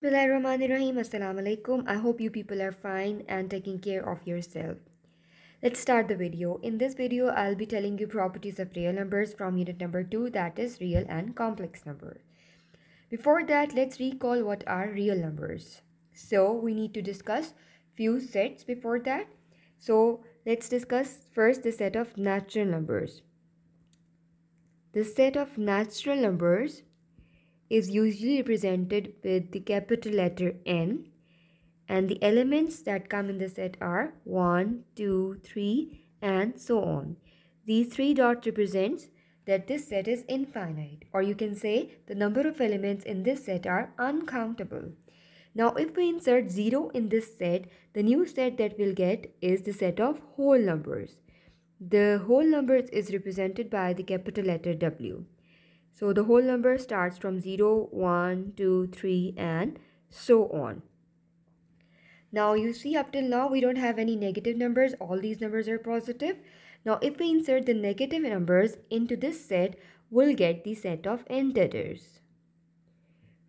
Bismillahirrahmanirrahim. Assalamu alaikum. I hope you people are fine and taking care of yourself. Let's start the video. In this video, I'll be telling you properties of real numbers from unit number 2 that is real and complex numbers. Before that, let's recall what are real numbers. So, we need to discuss few sets before that. So, let's discuss first the set of natural numbers. The set of natural numbers is usually represented with the capital letter N and the elements that come in the set are 1, 2, 3 and so on. These three dots represents that this set is infinite or you can say the number of elements in this set are uncountable. Now if we insert 0 in this set, the new set that we'll get is the set of whole numbers. The whole numbers is represented by the capital letter W. So the whole number starts from 0, 1, 2, 3 and so on. Now you see up till now we don't have any negative numbers. All these numbers are positive. Now if we insert the negative numbers into this set, we'll get the set of integers.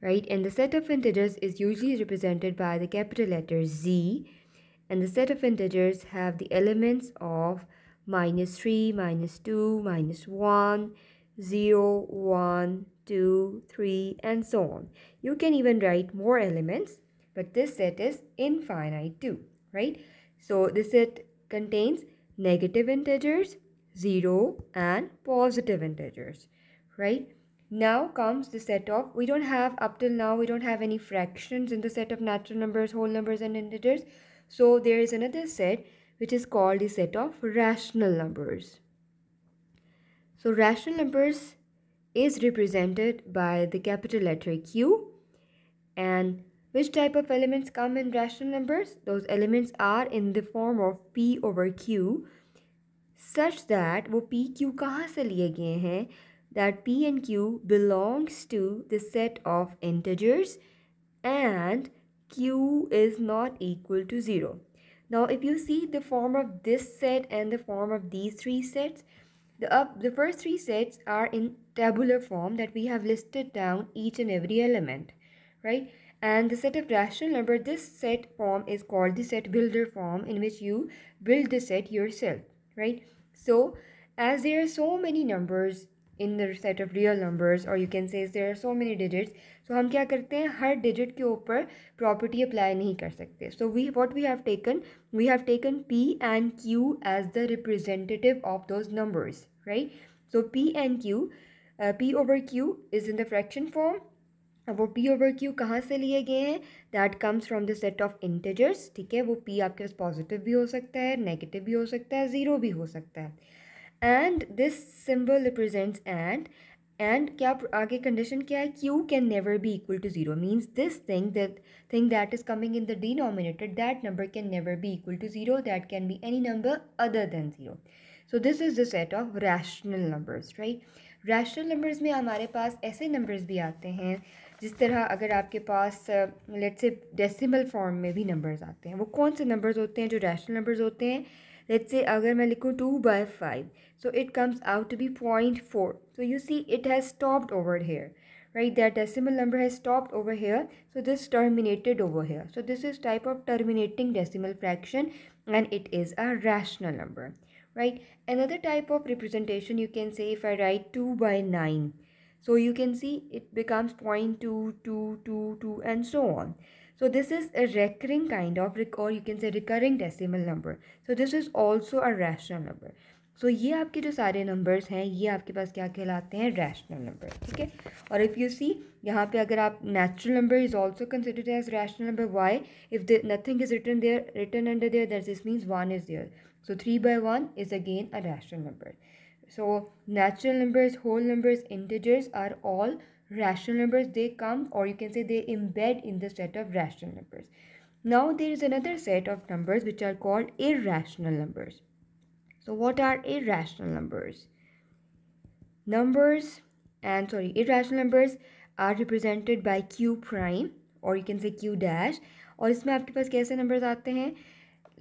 Right? And the set of integers is usually represented by the capital letter Z. And the set of integers have the elements of minus 3, minus 2, minus 1, 0, 1, 2, 3 and so on. You can even write more elements but this set is infinite too, right? So this set contains negative integers, 0 and positive integers, right? Now comes the set of, we don't have, up till now, we don't have any fractions in the set of natural numbers, whole numbers and integers. So there is another set which is called the set of rational numbers. So rational numbers is represented by the capital letter Q and which type of elements come in rational numbers? Those elements are in the form of P over Q such that वो P Q कहाँ से लिए गए हैं that P and Q belongs to the set of integers and Q is not equal to 0. Now if you see the form of this set and the form of these three sets, the, up, the first three sets are in tabular form that we have listed down each and every element, right? And the set of rational number, this set form is called the set builder form in which you build the set yourself, right? So as there are so many numbers in the set of real numbers or you can say there are so many digits so हम क्या करते हैं हर digit के ऊपर property apply नहीं कर सकते so we what we have taken we have taken p and q as the representative of those numbers Right? So p and q uh, p over q is in the fraction form. अब वो p over q कहाँ से लिए गए हैं? That comes from the set of integers ठीक है? वो p आपके पास पॉजिटिव भी हो सकता है नेगेटिव भी हो सकता है ज़ीरो भी हो सकता है। And this symbol represents and and क्या आगे कंडीशन क्या है? Q can never be equal to zero means this thing that thing that is coming in the denominator that number can never be equal to zero that can be any number other than zero so this is the set of rational numbers right rational numbers में हमारे पास ऐसे numbers भी आते हैं, जिस तरह अगर आपके पास लेट से डेसिमल फॉर्म में भी नंबर्स आते हैं। वो कौन से नंबर्स होते हैं जो रैशनल नंबर्स होते हैं? लेट से अगर मैं लिखूँ two by five so it comes out to be point four so you see it has stopped over here right that decimal number has stopped over here so this terminated over here so this is type of terminating decimal fraction and it is a rational number right another type of representation you can say if i write 2 by 9 so you can see it becomes 0.2222 and so on so this is a recurring kind of or you can say recurring decimal number so this is also a rational number so so, ये आपके जो सारे numbers हैं ये आपके पास क्या कहलाते हैं रैशनल नंबर ठीक है और इफ़ यू सी यहाँ पे अगर आप natural number is also considered as rational number why if the nothing is written there written under there that this means one is there so three by one is again a rational number so natural numbers whole numbers integers are all rational numbers they come or you can say they embed in the set of rational numbers now there is another set of numbers which are called irrational numbers so what are irrational numbers numbers and sorry irrational numbers are represented by q prime or you can say q dash और इसमें आपके पास कैसे numbers आते हैं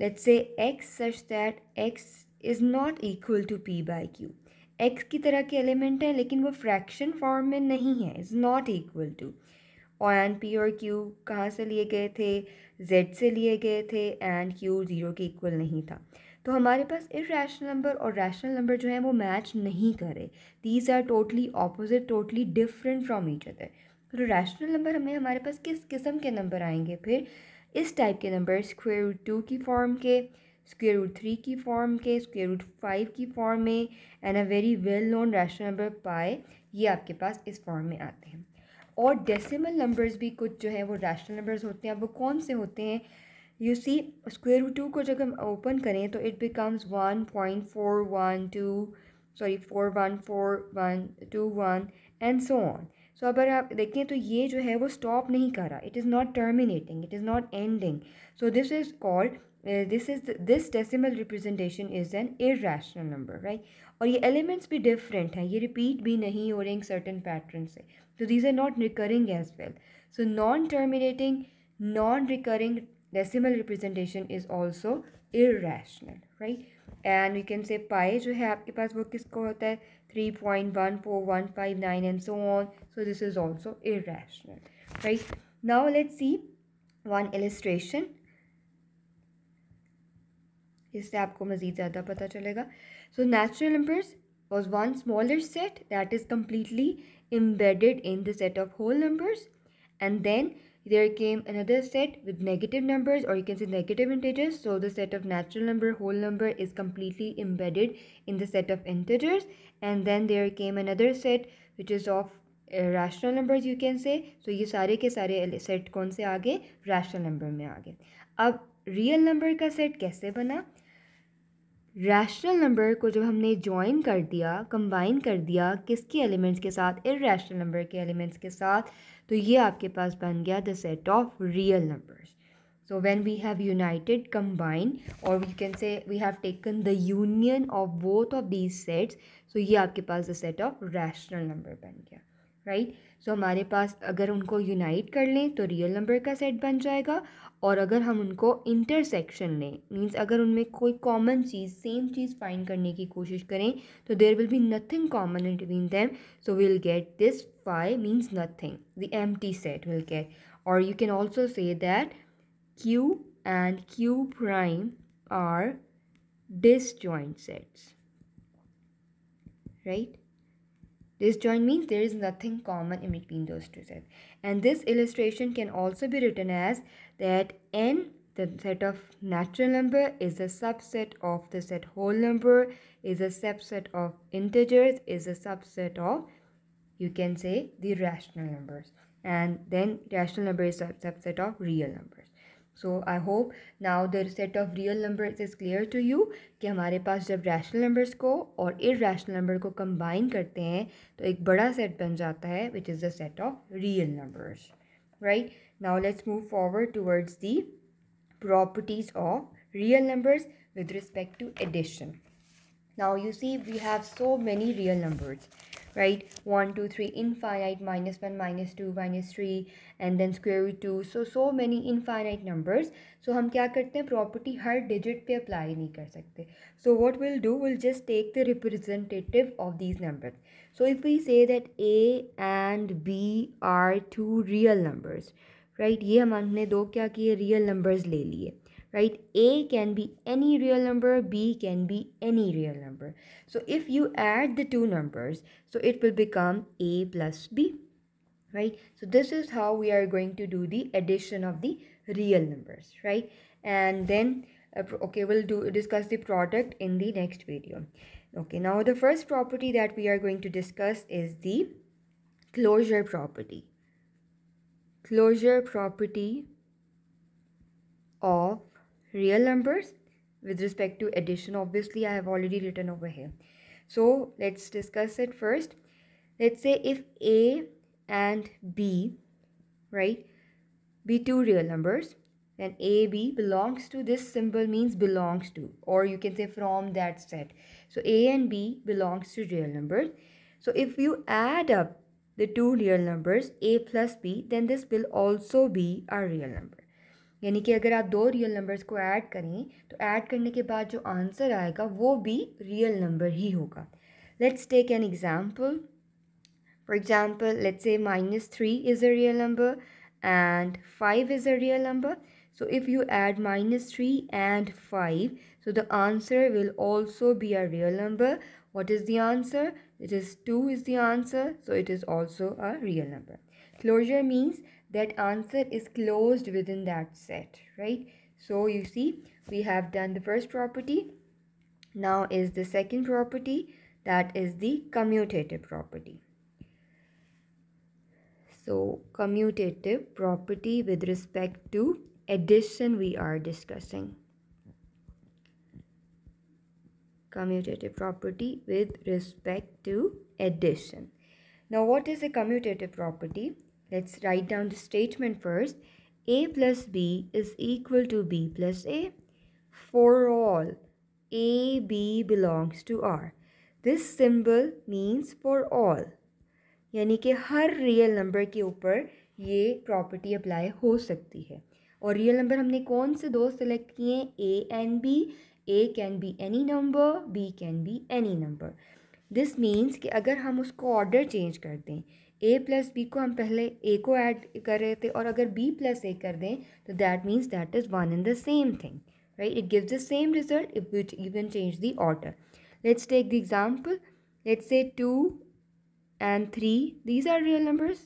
Let's say x such that x is not equal to p by q. x की तरह के element हैं, लेकिन वो फ्रैक्शन फॉर्म में नहीं है. Is not equal to and p और क्यू कहाँ से लिए गए थे? जेड से लिए गए थे एंड क्यू ज़ीरो के इक्वल नहीं था. तो हमारे पास इरेशनल नंबर और रैशनल नंबर जो है, वो मैच नहीं करे. These are totally opposite totally different from each other तो रैशनल नंबर हमें हमारे पास किस किस्म के नंबर आएँगे फिर? इस टाइप के नंबर स्क्वेयर रूट टू की फॉर्म के, स्क्वेयर रूट थ्री की फॉर्म के, स्क्वेयर रूट फाइव की फॉर्म में and a very well known rational number पाए, ये आपके पास इस फॉर्म में आते हैं। और डेसिमल नंबर्स भी कुछ जो है वो रैशनल नंबर्स होते हैं। अब वो कौन से होते हैं? You see square root two को जब हम ओपन करें तो it becomes one point four one two sorry four one four one two one and so on so अगर आप देखें तो ये जो है वो स्टॉप नहीं कर। रहा it is not terminating it is not ending so this is called this is this decimal representation is an irrational number right और ये एलिमेंट्स भी डिफरेंट हैं। ये रिपीट भी नहीं हो रहे एक सर्टन पैटर्न से। तो these are not recurring as well so non terminating non recurring decimal representation is also irrational right and you can say पाए जो है आपके पास वो किसको होता है? Three point one four one five nine and so on so this is also irrational right now let's see one illustration इससे आपको मज़ीद ज़्यादा पता चलेगा so natural numbers was one smaller set that is completely embedded in the set of whole numbers and then there came another set with negative numbers or you can say negative integers so the set of natural number whole number is completely embedded in the set of integers and then there came another set which is of uh, rational numbers you can say so ये सारे के सारे set कौन से आ गए rational number में आ गए अब real number का set कैसे बना रैशनल नंबर को जब हमने ज्वाइन कर दिया कंबाइन कर दिया, किसके एलिमेंट्स के साथ? इरेशनल नंबर के एलिमेंट्स के साथ। तो ये आपके पास बन गया the set of real numbers so when we have united combine और we can say we have taken the union of both of these sets so ये आपके पास the set of rational number बन गया। राइट सो हमारे पास अगर उनको unite कर लें तो रियल नंबर का सेट बन जाएगा और अगर हम उनको इंटरसेक्शन लें मींस अगर उनमें कोई कॉमन चीज़ सेम चीज़ फाइंड करने की कोशिश करें तो there will be nothing common in between them so will get this five means nothing the empty set will get और you can also say that q and q prime are disjoint sets, right? Disjoint means there is nothing common in between those two sets. And this illustration can also be written as that n the set of natural number is a subset of the set whole number is a subset of integers is a subset of you can say the rational numbers. And then rational number is a subset of real numbers so I hope now the set of real numbers is clear to you कि हमारे पास जब rational numbers को और irrational number को combine करते हैं तो एक बड़ा सेट बन जाता है which is the set of real numbers right now let's move forward towards the properties of real numbers with respect to addition. Now you see we have so many real numbers right 1 2 3 infinite minus 1 minus 2 minus 3 and then square root 2 so so many infinite numbers so हम क्या करते हैं property हर digit पे apply नहीं कर सकते so what we'll do we'll just take the representative of these numbers so if we say that a and b are two real numbers right ये हम हमने दो क्या किए real numbers ले लिए right? A can be any real number b can be any real number. So if you add the two numbers so it will become a plus b right? So this is how we are going to do the addition of the real numbers right? And then uh, okay we'll do discuss the product in the next video. Okay now the first property that we are going to discuss is the closure property. Closure property of real numbers. With respect to addition obviously i have already written over here. So let's discuss it first. Let's say if a and b right be two real numbers then a b belongs to this symbol means belongs to or you can say from that set. So a and b belongs to real numbers. So if you add up the two real numbers a plus b then this will also be a real number यानी कि अगर आप दो real numbers को add करें तो add करने के बाद जो आंसर आएगा, वो भी रियल नंबर ही होगा। Let's take an example for example let's a minus three is a real number and five is a real number so if you add minus three and five so the answer will also be a real number what is the answer it is two is the answer so it is also a real number closure means that answer is closed within that set, right? So you see, we have done the first property. Now is the second property that is the commutative property. So commutative property with respect to addition we are discussing. Commutative property with respect to addition. Now what is a commutative property? Let's write down the statement first. A plus B is equal to B plus A. For all A, B belongs to R. This symbol means for all. यानी कि हर real number के ऊपर ये property apply हो सकती है और real number हमने कौन से दो सेलेक्ट किए हैं A and B A can be any number B can be any number this means कि अगर हम उसको ऑर्डर चेंज कर दें ए प्लस बी को हम पहले ए को ऐड कर रहे थे और अगर बी प्लस ए कर दें तो that means that is one in the same thing right it gives the same result if you can change the order let's take the example let's say two and three these are real numbers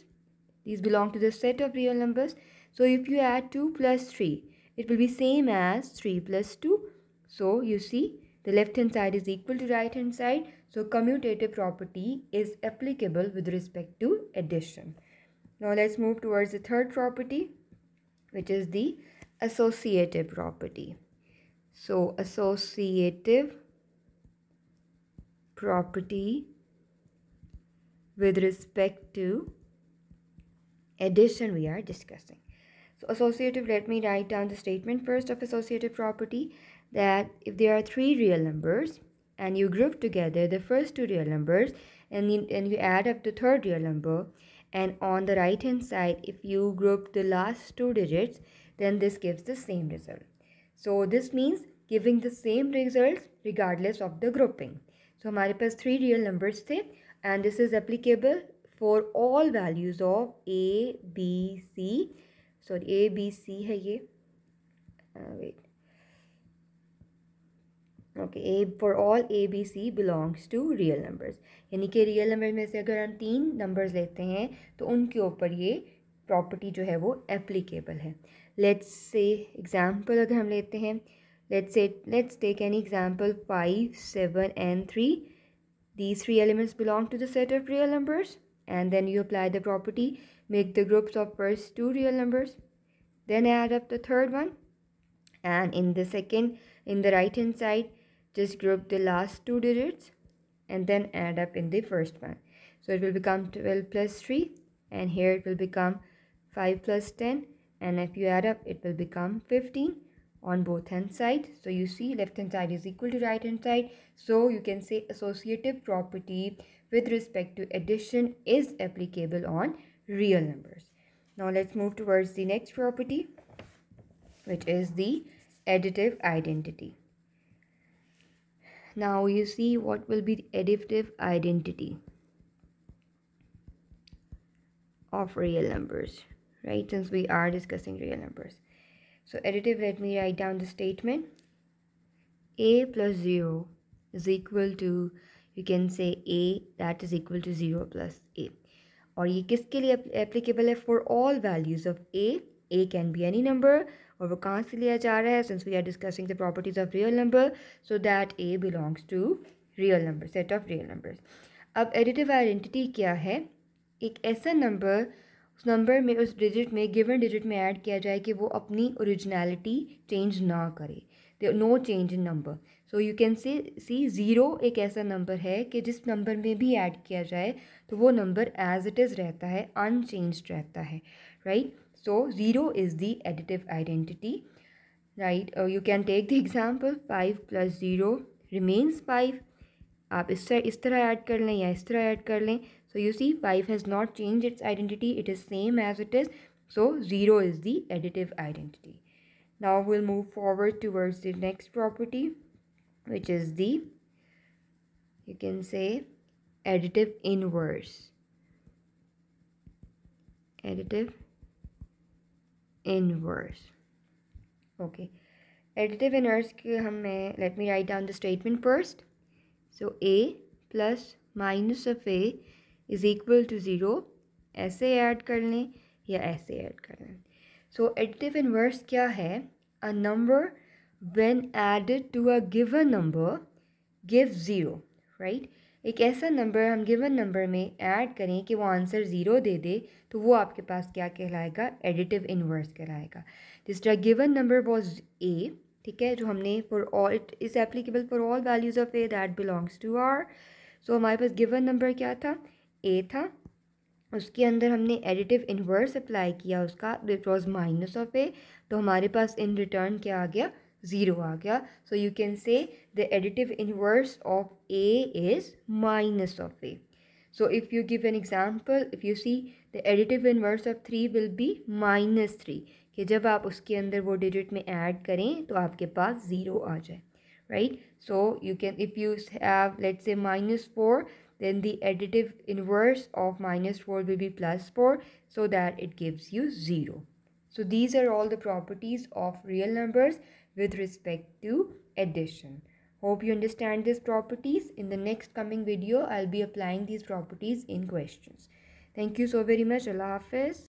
these belong to the set of real numbers so if you add two plus three it will be same as three plus two so you see the left hand side is equal to right hand side so commutative property is applicable with respect to addition now let's move towards the third property which is the associative property so associative property with respect to addition we are discussing. So associative, let me write down the statement first of associative property that if there are three real numbers and you group together the first two real numbers and you, and you add up the third real number and on the right hand side if you group the last two digits then this gives the same result. So this means giving the same results regardless of the grouping. So हमारे पास three real numbers थे and this is applicable for all values of a b c sorry a b c hai ye uh, wait okay A for all A B C belongs to real numbers यानी कि real number में से अगर हम तीन numbers लेते हैं तो उनके ऊपर ये प्रॉपर्टी जो है वो एप्लीकेबल है। लेट्स से एग्जांपल अगर हम लेते हैं let's say let's take an example five seven and three these three elements belong to the set of real numbers and then you apply the property make the groups of first two real numbers then add up third one and in the second in the right hand side just group the last two digits and then add up in the first one. So it will become 12 plus 3 and here it will become 5 plus 10 and if you add up it will become 15 on both hand side. So you see left hand side is equal to right hand side. So you can say associative property with respect to addition is applicable on real numbers. Now let's move towards the next property which is the additive identity now you see what will be the additive identity of real numbers right since we are discussing real numbers so additive, let me write down the statement. a plus 0 is equal to, you can say a that is equal to 0 plus a. और ये किसके लिए applicable है for all values of A A can be any number और वो कहाँ से लिया जा रहा है? Since we are discussing the properties of real number so that A belongs to real number set of real numbers अब एडिटिव आइडेंटिटी क्या है? एक ऐसा नंबर उस नंबर में, उस डिजिट में गिवन डिजिट में ऐड किया जाए कि वो अपनी ओरिजिनलिटी चेंज ना करे। No change in number so you can say see zero एक ऐसा नंबर है कि जिस नंबर में भी ऐड किया जाए तो वो नंबर एज इट इज़ रहता है अनचेंज रहता है right so zero is the additive identity right you can take the example five plus zero remains five आप इस तरह इस तरह ऐड कर लें या इस तरह ऐड कर लें So you see 5 has not changed its identity. It is same as it is. So 0 is the additive identity. Now we'll move forward towards the next property which is the you can say additive inverse. additive inverse okay additive inverse के हमें let me write down the statement first so a plus minus of a is equal to zero ऐसे add कर लें या ऐसे add कर लें सो additive inverse क्या है a number when added to a given number give zero right एक ऐसा नंबर हम गिवन नंबर में ऐड करें कि वो आंसर ज़ीरो दे दे तो वो आपके पास क्या कहलाएगा? एडिटिव इन्वर्स कहलाएगा। जिस तरह गिवन नंबर वॉज़ ए ठीक है, जो हमने for all it is applicable for all values of A that belongs to R so हमारे पास गिवन नंबर क्या था? ए था। उसके अंदर हमने एडिटिव इन्वर्स अप्लाई किया, उसका it was minus of A तो हमारे पास इन रिटर्न क्या आ गया? ज़ीरो आ गया सो यू कैन से the additive inverse of A is minus of A so if you give an example if you see the additive inverse of three will be minus three कि जब आप उसके अंदर वो डिजिट में add करें तो आपके पास ज़ीरो आ जाए right so you can if you have let से minus four then the additive inverse of minus 4 will be plus 4 so that it gives you 0. So these are all the properties of real numbers with respect to addition. Hope you understand these properties. In the next coming video, I'll be applying these properties in questions. Thank you so very much. Allah Hafiz.